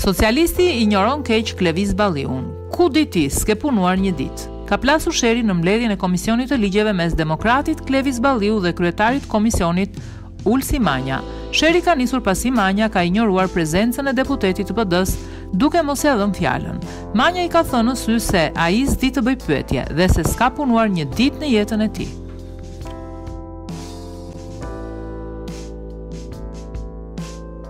Socialisti injoron keq Klevis Balliun. Ku di ti, s'ke punuar një ditë. Ka plasur sherri në mbledhjen e Komisionit të Ligjeve mes demokratit Klevis Balliu dhe kryetarit të Komisionit Ulsi Manja. Sherri ka nisur pasi Manja ka injoruar prezencën e deputetit të PD-së, duke mos ia dhënë fjalën. Manja i ka thënë në sy se ai s'di të bëjë pyetje dhe se s'ka punuar një ditë në jetën e tij.